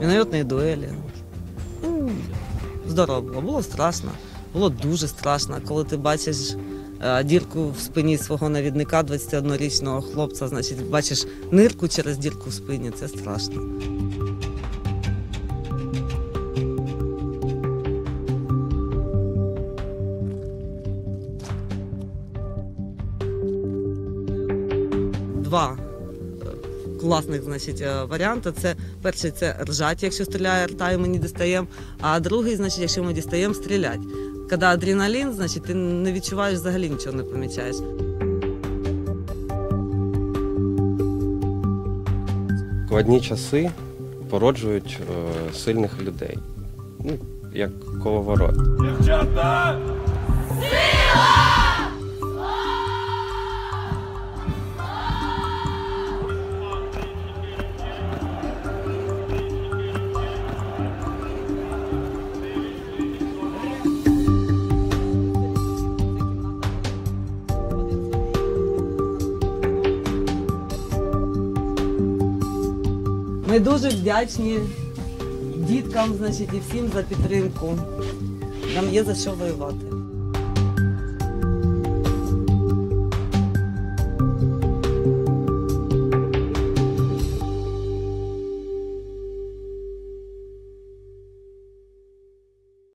мінометні дуелі. Ну, здорово було, було страшно. Було дуже страшно, коли ти бачиш е, дірку в спині свого навідника, 21-річного хлопця, значить, бачиш нирку через дірку в спині, це страшно. Два класних значить, е. Це перший це ржать, якщо стріляє рта, і ми не дістаємо. А другий, значить, якщо ми дістаємо, стріляти. Коли адреналін, значить, ти не відчуваєш взагалі нічого не помічаєш. Складні часи породжують е, сильних людей. Ну, як коловорот. Ми дуже вдячні діткам, значить, і всім за підтримку. Нам є за що воювати.